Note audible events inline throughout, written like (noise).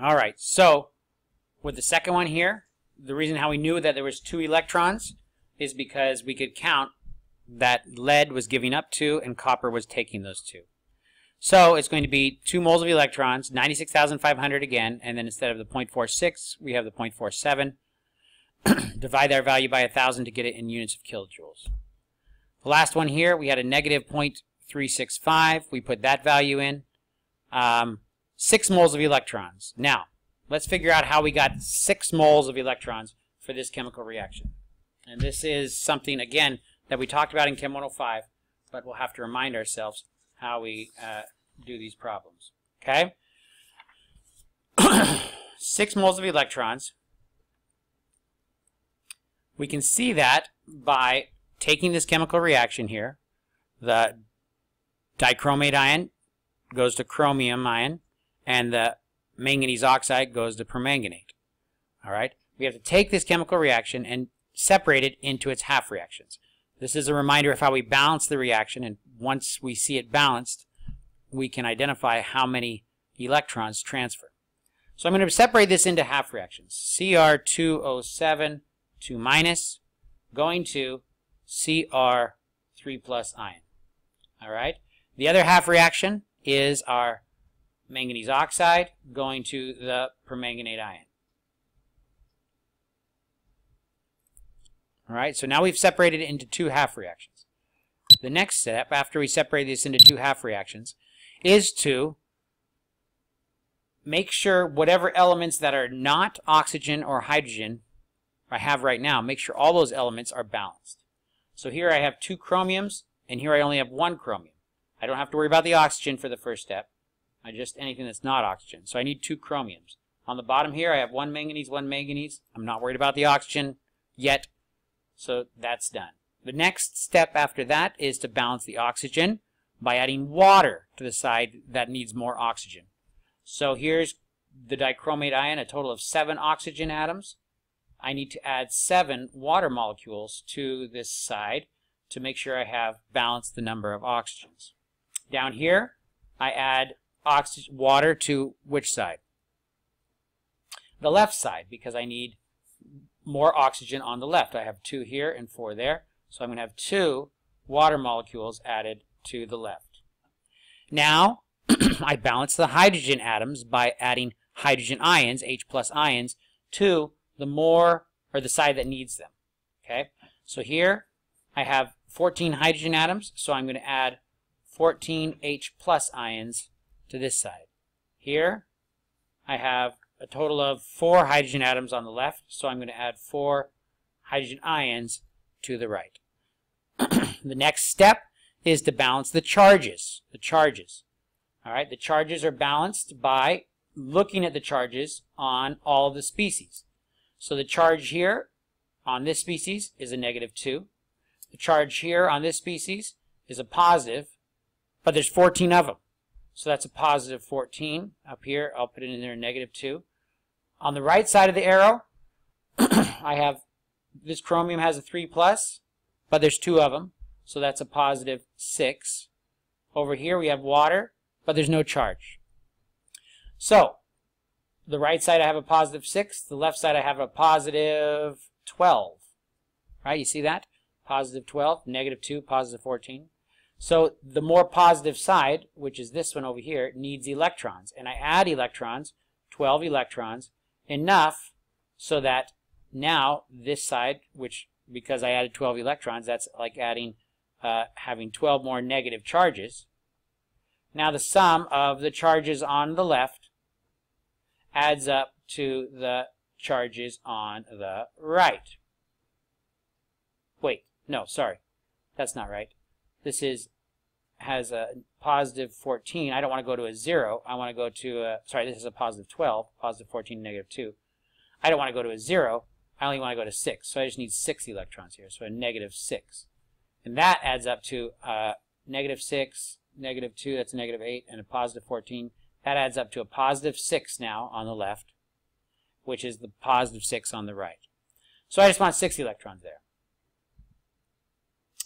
All right, so with the second one here, the reason how we knew that there was two electrons is because we could count that lead was giving up two and copper was taking those two. So it's going to be 2 moles of electrons, 96,500 again, and then instead of the 0.46, we have the 0.47. (clears throat) Divide that value by 1,000 to get it in units of kilojoules. The last one here, we had a negative 0.365. We put that value in. Um, 6 moles of electrons. Now, let's figure out how we got 6 moles of electrons for this chemical reaction. And this is something, again, that we talked about in Chem 105, but we'll have to remind ourselves how we uh, do these problems. Okay? (clears throat) 6 moles of electrons. We can see that by taking this chemical reaction here. The dichromate ion goes to chromium ion, and the manganese oxide goes to permanganate. All right? We have to take this chemical reaction and separate it into its half reactions. This is a reminder of how we balance the reaction, and once we see it balanced, we can identify how many electrons transfer. So I'm going to separate this into half reactions. Cr2O7, 2 minus, going to Cr3 plus ion. All right. The other half reaction is our manganese oxide going to the permanganate ion. All right, so now we've separated it into two half reactions. The next step, after we separate this into two half reactions, is to make sure whatever elements that are not oxygen or hydrogen I have right now, make sure all those elements are balanced. So here I have two chromiums, and here I only have one chromium. I don't have to worry about the oxygen for the first step. I just anything that's not oxygen. So I need two chromiums. On the bottom here, I have one manganese, one manganese. I'm not worried about the oxygen yet. So that's done. The next step after that is to balance the oxygen by adding water to the side that needs more oxygen. So here's the dichromate ion, a total of seven oxygen atoms. I need to add seven water molecules to this side to make sure I have balanced the number of oxygens. Down here, I add oxygen, water to which side? The left side, because I need more oxygen on the left. I have two here and four there. So I'm going to have two water molecules added to the left. Now, (clears throat) I balance the hydrogen atoms by adding hydrogen ions, H plus ions, to the more, or the side that needs them. Okay, so here I have 14 hydrogen atoms, so I'm going to add 14 H plus ions to this side. Here I have a total of four hydrogen atoms on the left, so I'm going to add four hydrogen ions to the right. (clears throat) the next step is to balance the charges. The charges. All right, the charges are balanced by looking at the charges on all the species. So the charge here on this species is a negative 2. The charge here on this species is a positive, but there's 14 of them. So that's a positive 14 up here. I'll put it in there, negative 2. On the right side of the arrow, (clears throat) I have this chromium has a 3 plus, but there's two of them, so that's a positive 6. Over here we have water, but there's no charge. So, the right side I have a positive 6, the left side I have a positive 12. Right, you see that? Positive 12, negative 2, positive 14. So the more positive side, which is this one over here, needs electrons. And I add electrons, 12 electrons, enough so that now this side, which because I added 12 electrons, that's like adding, uh, having 12 more negative charges. Now the sum of the charges on the left adds up to the charges on the right. Wait, no, sorry. That's not right. This is has a positive 14. I don't want to go to a 0. I want to go to a, sorry, this is a positive 12, positive 14, negative 2. I don't want to go to a 0. I only want to go to 6. So I just need 6 electrons here. So a negative 6. And that adds up to a negative 6, negative 2, that's a negative 8, and a positive 14. That adds up to a positive 6 now on the left, which is the positive 6 on the right. So I just want 6 electrons there.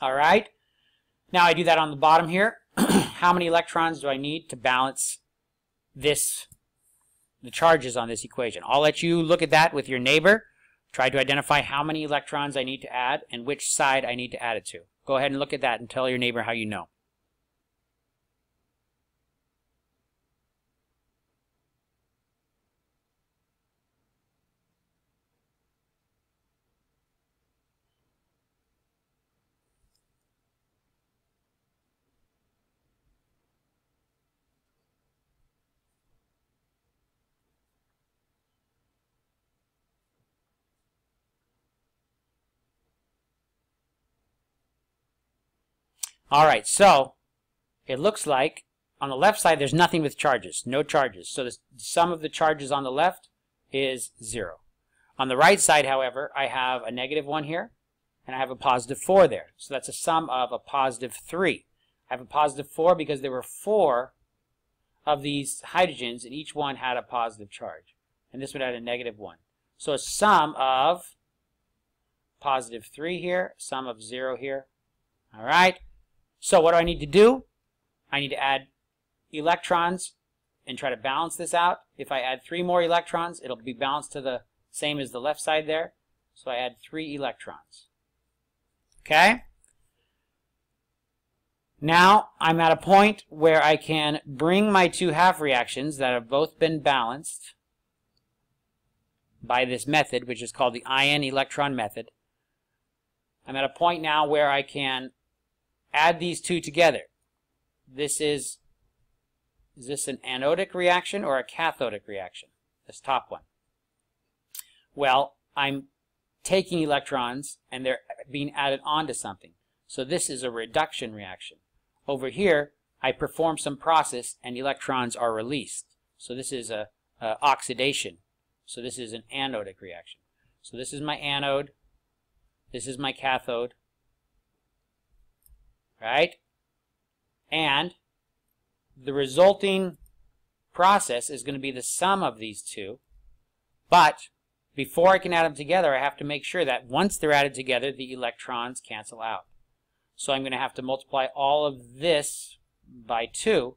All right. Now I do that on the bottom here. (clears throat) How many electrons do I need to balance this the charges on this equation. I'll let you look at that with your neighbor. Try to identify how many electrons I need to add and which side I need to add it to. Go ahead and look at that and tell your neighbor how you know. All right, so it looks like on the left side there's nothing with charges, no charges. So the sum of the charges on the left is 0. On the right side, however, I have a negative 1 here, and I have a positive 4 there. So that's a sum of a positive 3. I have a positive 4 because there were 4 of these hydrogens, and each one had a positive charge. And this one had a negative 1. So a sum of positive 3 here, sum of 0 here. All right. So what do I need to do? I need to add electrons and try to balance this out. If I add three more electrons, it'll be balanced to the same as the left side there. So I add three electrons. Okay? Now I'm at a point where I can bring my two half reactions that have both been balanced by this method, which is called the ion electron method. I'm at a point now where I can add these two together. This is, is this an anodic reaction or a cathodic reaction? This top one. Well, I'm taking electrons and they're being added onto something. So this is a reduction reaction. Over here, I perform some process and electrons are released. So this is a, a oxidation. So this is an anodic reaction. So this is my anode. This is my cathode right? And the resulting process is going to be the sum of these two. But before I can add them together, I have to make sure that once they're added together, the electrons cancel out. So I'm going to have to multiply all of this by 2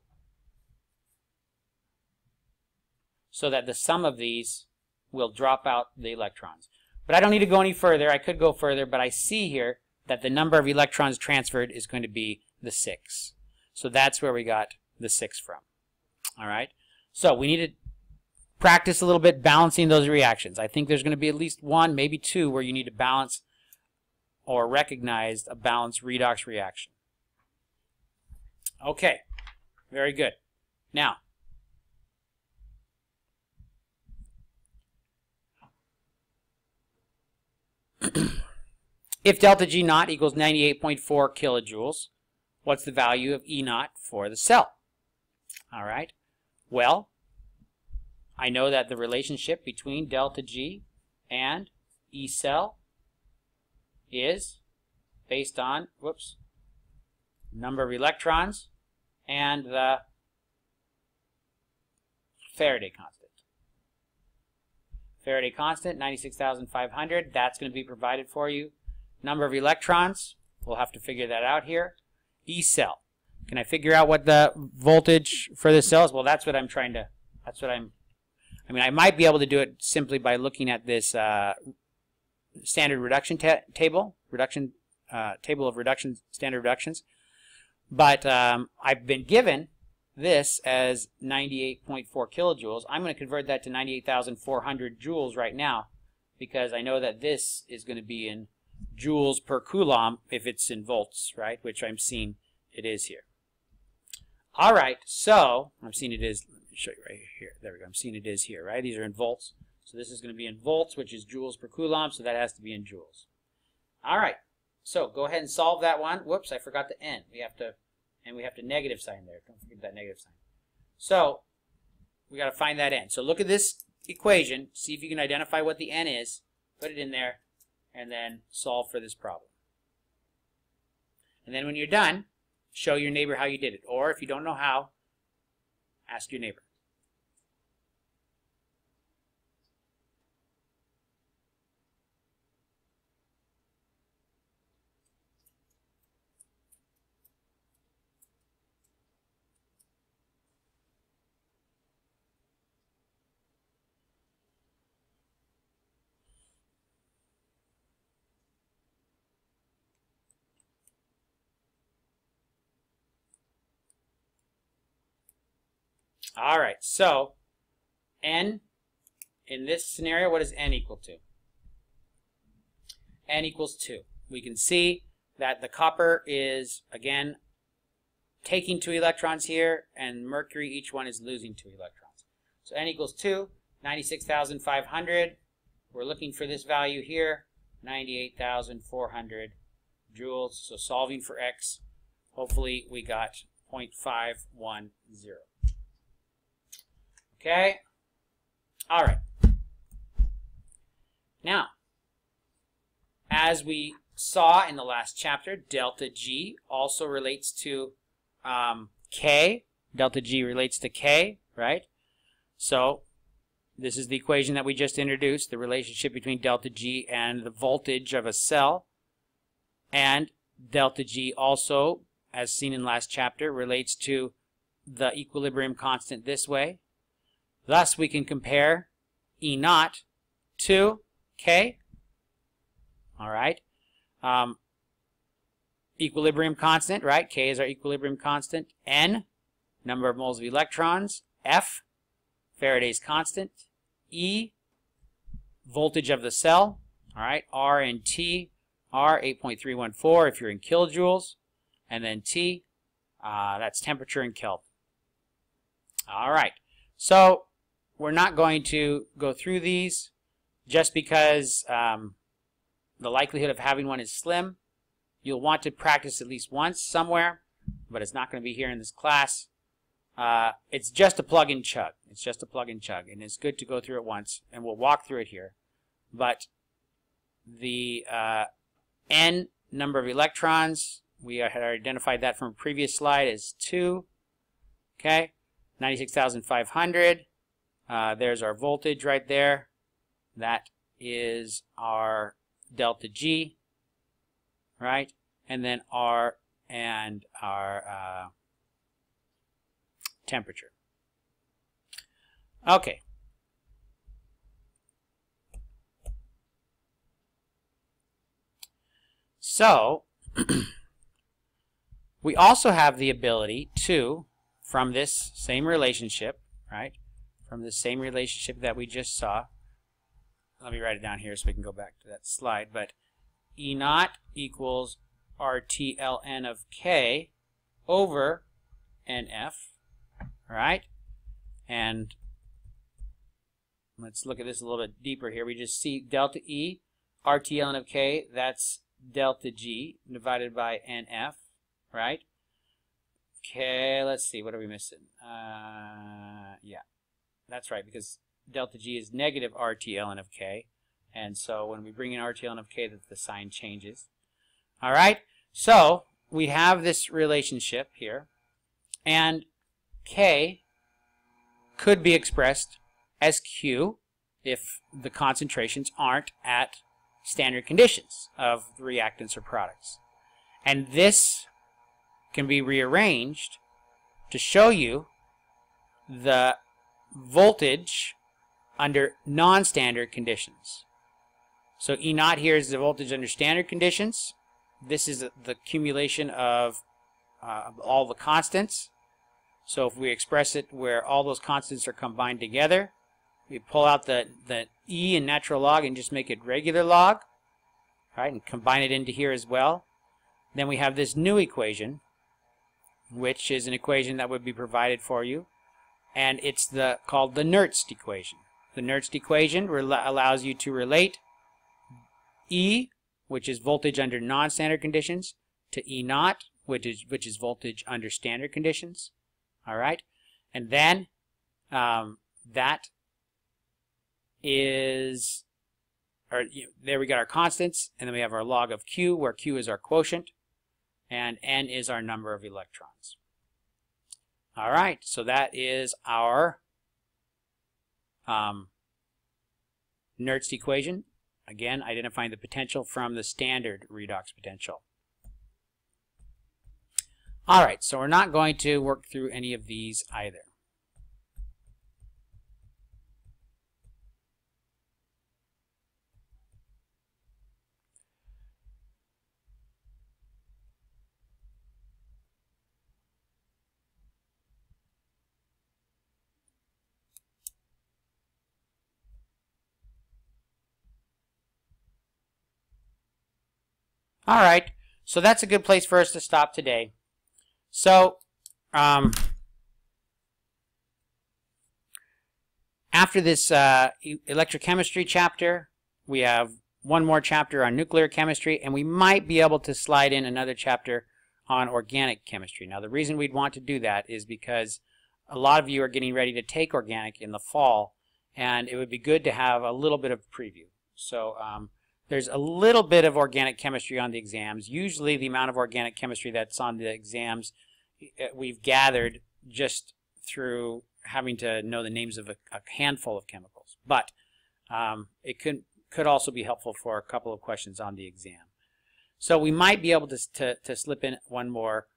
so that the sum of these will drop out the electrons. But I don't need to go any further. I could go further, but I see here that the number of electrons transferred is going to be the 6. So that's where we got the 6 from. All right. So we need to practice a little bit balancing those reactions. I think there's going to be at least one, maybe two, where you need to balance or recognize a balanced redox reaction. Okay. Very good. Now, If delta G naught equals 98.4 kilojoules, what's the value of E naught for the cell? All right. Well, I know that the relationship between delta G and E cell is based on, whoops, number of electrons and the Faraday constant. Faraday constant, 96,500, that's going to be provided for you number of electrons. We'll have to figure that out here. E cell. Can I figure out what the voltage for cell is? Well, that's what I'm trying to, that's what I'm, I mean, I might be able to do it simply by looking at this uh, standard reduction ta table, reduction uh, table of reduction, standard reductions. But um, I've been given this as 98.4 kilojoules. I'm going to convert that to 98,400 joules right now because I know that this is going to be in joules per coulomb if it's in volts, right? Which I'm seeing it is here. All right, so I'm seeing it is, let me show you right here. There we go. I'm seeing it is here, right? These are in volts. So this is going to be in volts, which is joules per coulomb, so that has to be in joules. All right, so go ahead and solve that one. Whoops, I forgot the n. We have to, and we have to negative sign there. Don't forget that negative sign. So we got to find that n. So look at this equation. See if you can identify what the n is. Put it in there and then solve for this problem. And then when you're done, show your neighbor how you did it. Or if you don't know how, ask your neighbor. All right, so n, in this scenario, what is n equal to? n equals 2. We can see that the copper is, again, taking two electrons here, and mercury, each one is losing two electrons. So n equals 2, 96,500. We're looking for this value here, 98,400 joules. So solving for x, hopefully we got 0.510. Okay? All right. Now, as we saw in the last chapter, delta G also relates to um, K. Delta G relates to K, right? So this is the equation that we just introduced, the relationship between delta G and the voltage of a cell. And delta G also, as seen in last chapter, relates to the equilibrium constant this way. Thus, we can compare E naught to K. All right. Um, equilibrium constant, right? K is our equilibrium constant. N, number of moles of electrons. F, Faraday's constant. E, voltage of the cell. All right. R and T R 8.314 if you're in kilojoules. And then T, uh, that's temperature in Kelvin. All right. So we're not going to go through these just because um, the likelihood of having one is slim. You'll want to practice at least once somewhere, but it's not going to be here in this class. Uh, it's just a plug and chug. It's just a plug and chug, and it's good to go through it once, and we'll walk through it here. But the uh, n number of electrons, we had identified that from a previous slide as 2. Okay, 96,500. Uh, there's our voltage right there. That is our delta G, right? And then R and our uh, temperature. Okay. So, (clears throat) we also have the ability to, from this same relationship, right, from the same relationship that we just saw, let me write it down here so we can go back to that slide, but E naught equals RTLN of K over NF, right? And let's look at this a little bit deeper here. We just see delta E, RTLN of K, that's delta G divided by NF, right? Okay, let's see, what are we missing? Uh, that's right, because delta G is negative RT ln of K. And so when we bring in RT ln of K, that the sign changes. All right, so we have this relationship here. And K could be expressed as Q if the concentrations aren't at standard conditions of reactants or products. And this can be rearranged to show you the voltage under non-standard conditions. So E naught here is the voltage under standard conditions. This is the accumulation of uh, all the constants. So if we express it where all those constants are combined together, we pull out the, the E in natural log and just make it regular log, right, and combine it into here as well. Then we have this new equation, which is an equation that would be provided for you, and it's the called the Nernst equation. The Nernst equation allows you to relate E, which is voltage under non-standard conditions, to E naught, which is which is voltage under standard conditions. All right, and then um, that is, or you know, there we got our constants, and then we have our log of Q, where Q is our quotient, and N is our number of electrons. All right, so that is our um, Nernst equation, again, identifying the potential from the standard redox potential. All right, so we're not going to work through any of these either. All right, so that's a good place for us to stop today. So, um, after this uh, electrochemistry chapter, we have one more chapter on nuclear chemistry, and we might be able to slide in another chapter on organic chemistry. Now, the reason we'd want to do that is because a lot of you are getting ready to take organic in the fall, and it would be good to have a little bit of preview. So um, there's a little bit of organic chemistry on the exams. Usually the amount of organic chemistry that's on the exams eh, we've gathered just through having to know the names of a, a handful of chemicals. But um, it could, could also be helpful for a couple of questions on the exam. So we might be able to, to, to slip in one more,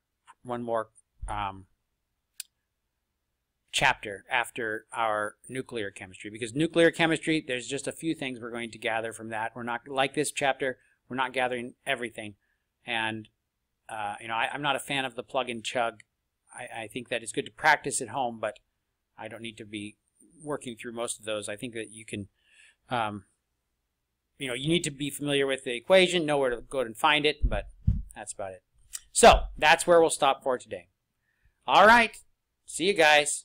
one more um, chapter after our nuclear chemistry because nuclear chemistry there's just a few things we're going to gather from that. We're not like this chapter we're not gathering everything. And uh, you know I, am not a fan of the plug and chug. I, I, think that it's good to practice at home but I don't need to be working through most of those. I think that you can um, you know you need to be familiar with the equation know where to go and find it but that's about it. So that's where we'll stop for today. All right. See you guys